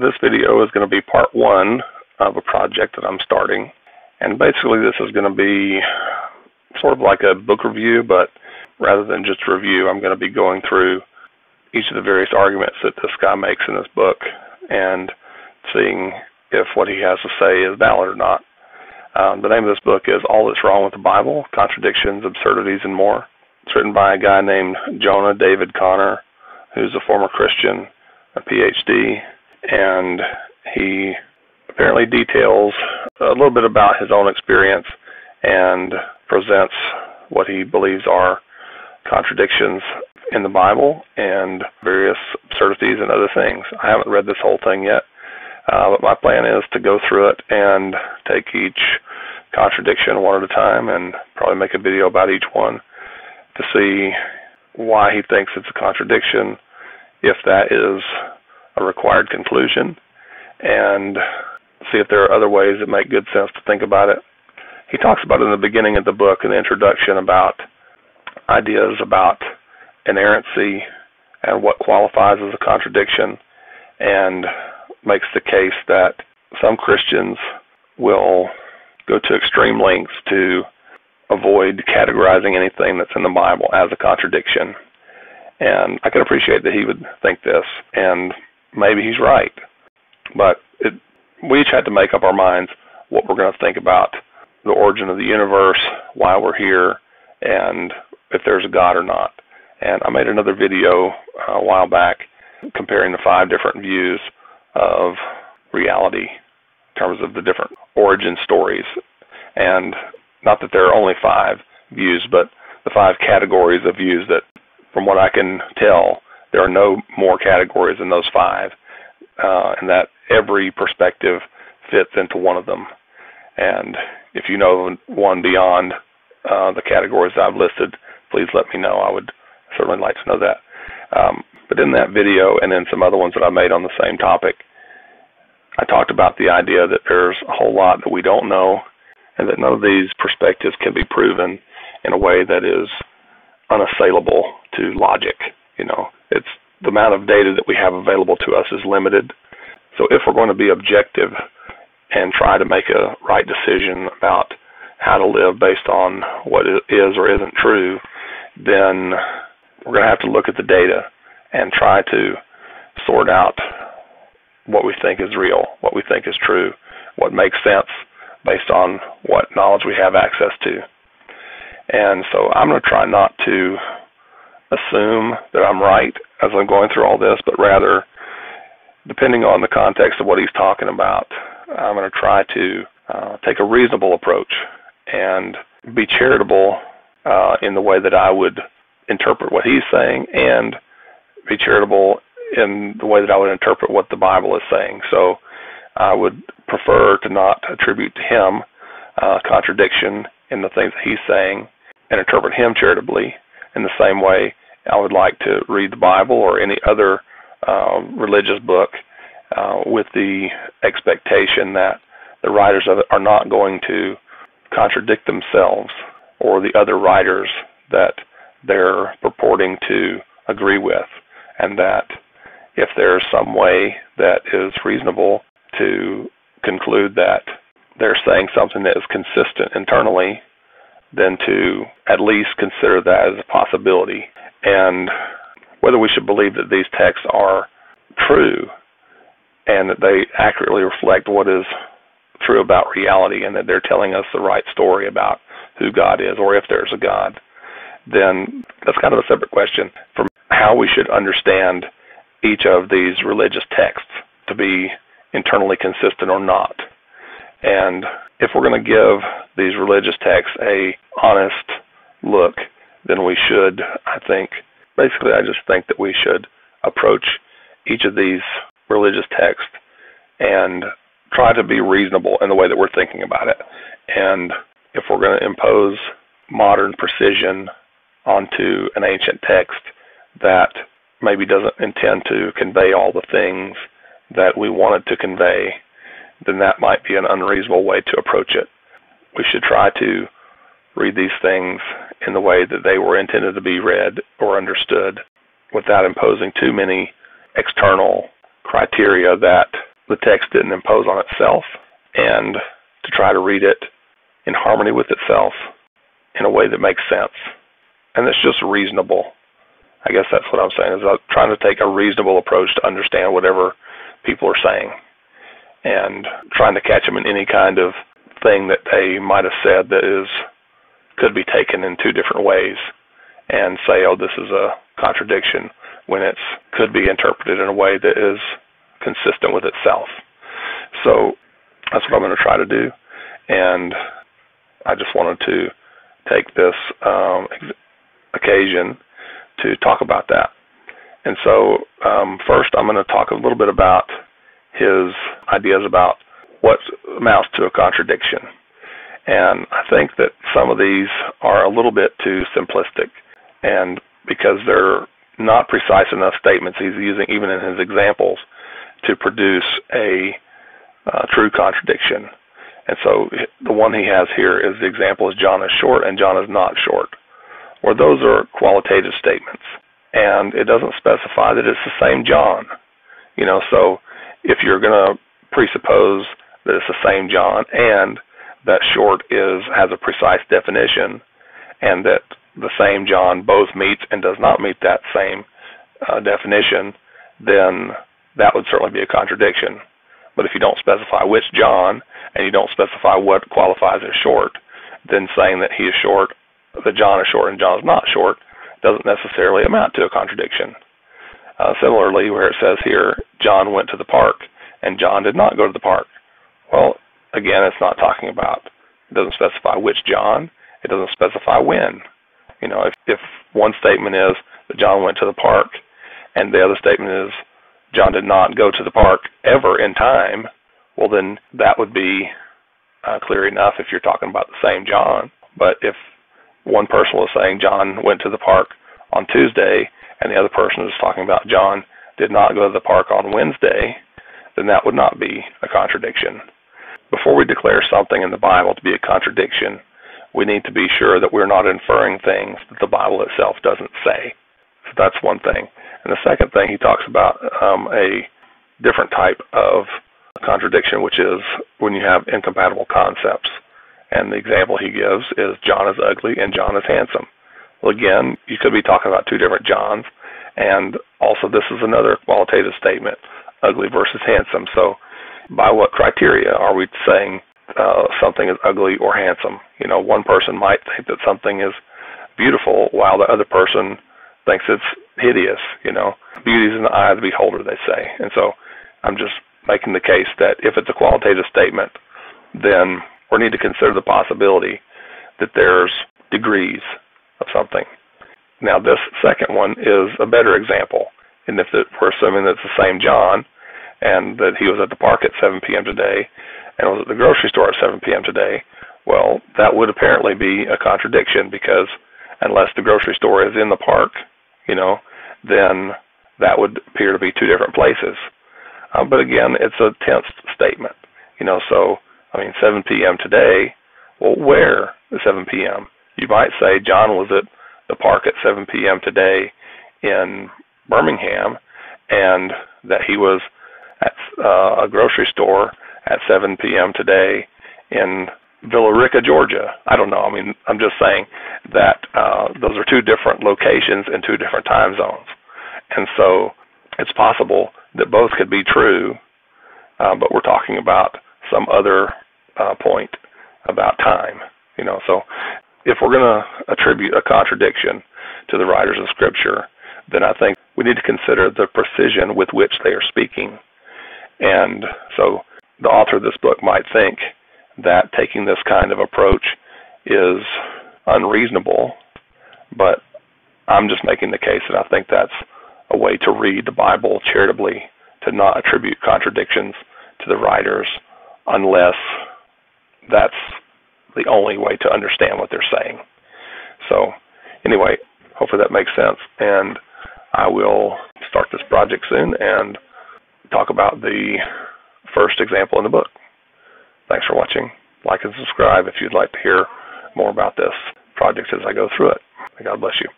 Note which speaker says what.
Speaker 1: this video is going to be part one of a project that I'm starting. And basically, this is going to be sort of like a book review, but rather than just review, I'm going to be going through each of the various arguments that this guy makes in this book and seeing if what he has to say is valid or not. Um, the name of this book is All That's Wrong with the Bible Contradictions, Absurdities, and More. It's written by a guy named Jonah David Conner, who's a former Christian, a PhD, and he apparently details a little bit about his own experience and presents what he believes are contradictions in the Bible and various absurdities and other things. I haven't read this whole thing yet, uh, but my plan is to go through it and take each contradiction one at a time and probably make a video about each one to see why he thinks it's a contradiction, if that is a required conclusion, and see if there are other ways that make good sense to think about it. He talks about in the beginning of the book in the introduction about ideas about inerrancy and what qualifies as a contradiction, and makes the case that some Christians will go to extreme lengths to avoid categorizing anything that's in the Bible as a contradiction. And I can appreciate that he would think this, and maybe he's right. But it, we each had to make up our minds what we're going to think about the origin of the universe, why we're here, and if there's a God or not. And I made another video uh, a while back comparing the five different views of reality in terms of the different origin stories. And not that there are only five views, but the five categories of views that, from what I can tell, there are no more categories than those five, uh, and that every perspective fits into one of them. And if you know one beyond uh, the categories I've listed, please let me know. I would certainly like to know that. Um, but in that video, and in some other ones that I made on the same topic, I talked about the idea that there's a whole lot that we don't know, and that none of these perspectives can be proven in a way that is unassailable to logic. You know, it's the amount of data that we have available to us is limited. So if we're going to be objective and try to make a right decision about how to live based on what is or isn't true, then we're going to have to look at the data and try to sort out what we think is real, what we think is true, what makes sense based on what knowledge we have access to. And so I'm going to try not to assume that I'm right as I'm going through all this, but rather, depending on the context of what he's talking about, I'm going to try to uh, take a reasonable approach and be charitable uh, in the way that I would interpret what he's saying and be charitable in the way that I would interpret what the Bible is saying. So I would prefer to not attribute to him uh, contradiction in the things that he's saying and interpret him charitably in the same way I would like to read the Bible or any other uh, religious book uh, with the expectation that the writers of it are not going to contradict themselves or the other writers that they're purporting to agree with, and that if there's some way that is reasonable to conclude that they're saying something that is consistent internally, then to at least consider that as a possibility. And whether we should believe that these texts are true and that they accurately reflect what is true about reality and that they're telling us the right story about who God is or if there's a God, then that's kind of a separate question from how we should understand each of these religious texts to be internally consistent or not. And if we're going to give these religious texts a honest look, then we should, I think, basically, I just think that we should approach each of these religious texts and try to be reasonable in the way that we're thinking about it. And if we're going to impose modern precision onto an ancient text that maybe doesn't intend to convey all the things that we want it to convey, then that might be an unreasonable way to approach it. We should try to read these things in the way that they were intended to be read or understood without imposing too many external criteria that the text didn't impose on itself and to try to read it in harmony with itself in a way that makes sense. And that's just reasonable. I guess that's what I'm saying is I'm trying to take a reasonable approach to understand whatever people are saying and trying to catch them in any kind of thing that they might have said that is could be taken in two different ways and say, oh, this is a contradiction when it could be interpreted in a way that is consistent with itself. So that's what I'm going to try to do. And I just wanted to take this um, occasion to talk about that. And so, um, first, I'm going to talk a little bit about his ideas about what amounts to a contradiction. And I think that some of these are a little bit too simplistic, and because they're not precise enough statements, he's using even in his examples to produce a uh, true contradiction. And so the one he has here is the example is John is short and John is not short, or those are qualitative statements, and it doesn't specify that it's the same John. You know, so if you're going to presuppose that it's the same John and that short is has a precise definition, and that the same John both meets and does not meet that same uh, definition, then that would certainly be a contradiction. But if you don't specify which John and you don't specify what qualifies as short, then saying that he is short, that John is short and John is not short, doesn't necessarily amount to a contradiction. Uh, similarly, where it says here, John went to the park and John did not go to the park. Well, again, it's not talking about, it doesn't specify which John, it doesn't specify when. You know, if, if one statement is that John went to the park and the other statement is John did not go to the park ever in time, well, then that would be uh, clear enough if you're talking about the same John. But if one person was saying John went to the park on Tuesday and the other person is talking about John did not go to the park on Wednesday, then that would not be a contradiction. Before we declare something in the Bible to be a contradiction, we need to be sure that we're not inferring things that the Bible itself doesn't say. So that's one thing. And the second thing, he talks about um, a different type of contradiction, which is when you have incompatible concepts. And the example he gives is John is ugly and John is handsome. Well, again, you could be talking about two different Johns. And also, this is another qualitative statement ugly versus handsome. So, by what criteria are we saying uh, something is ugly or handsome? You know, one person might think that something is beautiful while the other person thinks it's hideous. You know, beauty is in the eye of the beholder, they say. And so, I'm just making the case that if it's a qualitative statement, then we need to consider the possibility that there's degrees something. Now, this second one is a better example. And if it, we're assuming that it's the same John and that he was at the park at 7 p.m. today and was at the grocery store at 7 p.m. today, well, that would apparently be a contradiction because unless the grocery store is in the park, you know, then that would appear to be two different places. Um, but again, it's a tense statement, you know. So I mean, 7 p.m. today. Well, where is 7 p.m.? You might say John was at the park at 7 p.m. today in Birmingham, and that he was at uh, a grocery store at 7 p.m. today in Villa Rica, Georgia. I don't know. I mean, I'm just saying that uh, those are two different locations in two different time zones, and so it's possible that both could be true, uh, but we're talking about some other uh, point about time. You know, so if we're going to attribute a contradiction to the writers of Scripture, then I think we need to consider the precision with which they are speaking. And so the author of this book might think that taking this kind of approach is unreasonable, but I'm just making the case that I think that's a way to read the Bible charitably, to not attribute contradictions to the writers unless that's the only way to understand what they're saying. So, anyway, hopefully that makes sense. And I will start this project soon and talk about the first example in the book. Thanks for watching. Like and subscribe if you'd like to hear more about this project as I go through it. God bless you.